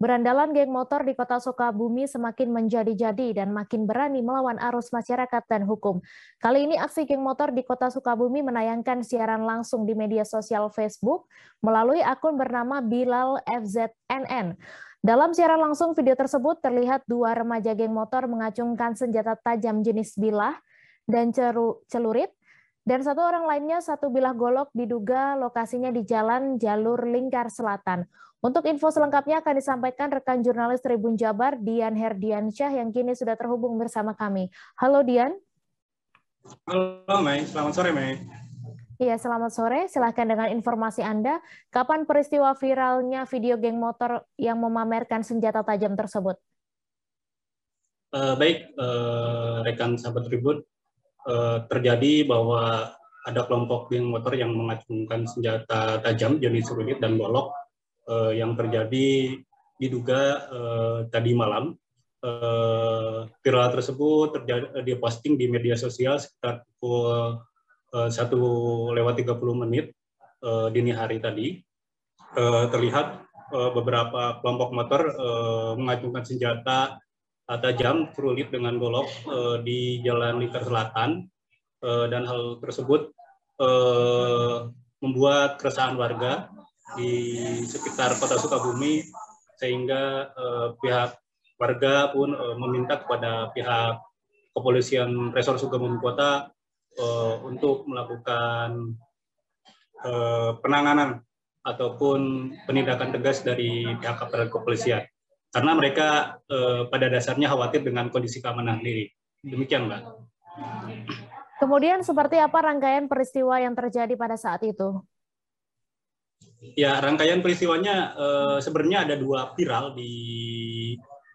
Berandalan geng motor di kota Sukabumi semakin menjadi-jadi dan makin berani melawan arus masyarakat dan hukum. Kali ini aksi geng motor di kota Sukabumi menayangkan siaran langsung di media sosial Facebook melalui akun bernama Bilal FZNN. Dalam siaran langsung video tersebut terlihat dua remaja geng motor mengacungkan senjata tajam jenis bilah dan celurit dan satu orang lainnya satu bilah golok diduga lokasinya di jalan jalur lingkar selatan. Untuk info selengkapnya akan disampaikan rekan jurnalis Tribun Jabar, Dian Herdiansyah, yang kini sudah terhubung bersama kami. Halo Dian. Halo Mei, selamat sore Mei. Iya, selamat sore. Silahkan dengan informasi Anda, kapan peristiwa viralnya video geng motor yang memamerkan senjata tajam tersebut? Uh, baik, uh, rekan sahabat Tribun, uh, terjadi bahwa ada kelompok geng motor yang mengacungkan senjata tajam jenis sulit dan golok uh, yang terjadi diduga uh, tadi malam. Uh, viral tersebut terjadi dia posting di media sosial sekitar pukul satu lewat 30 menit uh, dini hari tadi. Uh, terlihat beberapa kelompok motor uh, mengacungkan senjata tajam sulit dengan golok uh, di Jalan Lingkar Selatan uh, dan hal tersebut uh, membuat keresahan warga di sekitar kota Sukabumi sehingga uh, pihak warga pun uh, meminta kepada pihak kepolisian Resor Sukabumi Kota uh, untuk melakukan uh, penanganan ataupun penindakan tegas dari pihak kepolisian karena mereka uh, pada dasarnya khawatir dengan kondisi keamanan diri. Demikian, Mbak. Kemudian seperti apa rangkaian peristiwa yang terjadi pada saat itu? Ya, rangkaian peristiwanya uh, sebenarnya ada dua viral di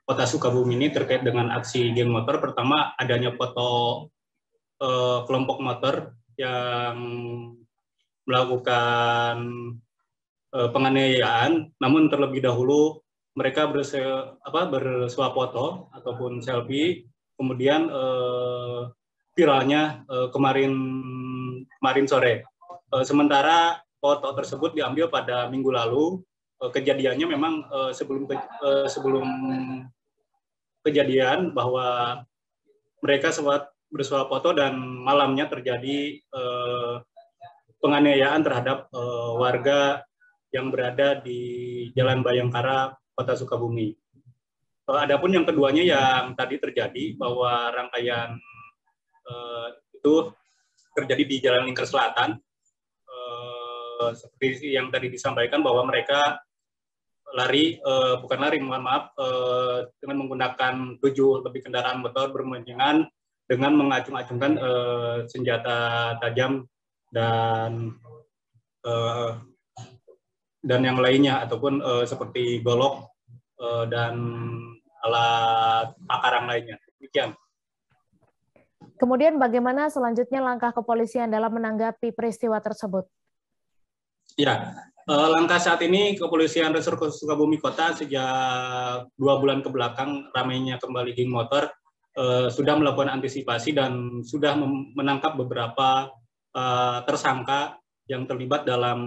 kota Sukabumi ini terkait dengan aksi geng motor. Pertama, adanya foto uh, kelompok motor yang melakukan uh, penganiayaan, namun terlebih dahulu mereka berse, apa, bersuap foto ataupun selfie, kemudian uh, viralnya uh, kemarin kemarin sore. Uh, sementara foto tersebut diambil pada minggu lalu. Uh, kejadiannya memang uh, sebelum ke, uh, sebelum kejadian bahwa mereka sempat bersuah foto dan malamnya terjadi uh, penganiayaan terhadap uh, warga yang berada di Jalan Bayangkara, Kota Sukabumi. Uh, adapun yang keduanya yang tadi terjadi bahwa rangkaian uh, itu terjadi di Jalan Lingkar Selatan Eh, seperti yang tadi disampaikan bahwa mereka lari uh, bukan lari mohon maaf uh, dengan menggunakan tujuh lebih kendaraan motor bermenyengan dengan mengacung-acungkan uh, senjata tajam dan uh, dan yang lainnya ataupun uh, seperti golok uh, dan alat pakarang lainnya demikian Kemudian bagaimana selanjutnya langkah kepolisian dalam menanggapi peristiwa tersebut? Ya, uh, langkah saat ini kepolisian Resor Sukabumi Kota sejak dua bulan ke belakang ramainya kembali geng motor sudah melakukan antisipasi dan sudah menangkap beberapa tersangka yang terlibat dalam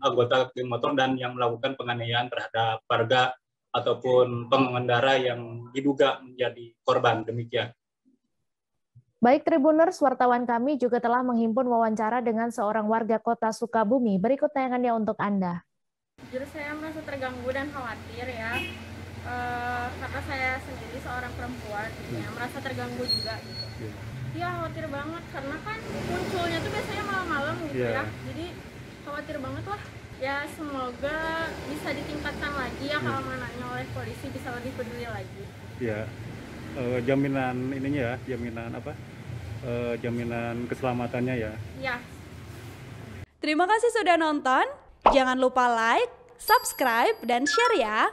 anggota geng motor dan yang melakukan penganiayaan terhadap warga ataupun pengendara yang diduga menjadi korban demikian. Baik Tribuners, wartawan kami juga telah menghimpun wawancara dengan seorang warga kota Sukabumi. Berikut tayangannya untuk Anda. Jujur saya merasa terganggu dan khawatir ya, e, karena saya sendiri seorang perempuan, ya, merasa terganggu juga gitu. Iya khawatir banget, karena kan munculnya tuh biasanya malam-malam gitu yeah. ya, jadi khawatir banget lah. Ya semoga bisa ditingkatkan lagi ya hmm. keamanannya oleh polisi bisa lebih peduli lagi. Iya uh, jaminan ininya ya, jaminan apa? Uh, jaminan keselamatannya ya. Iya. Terima kasih sudah nonton. Jangan lupa like, subscribe, dan share ya.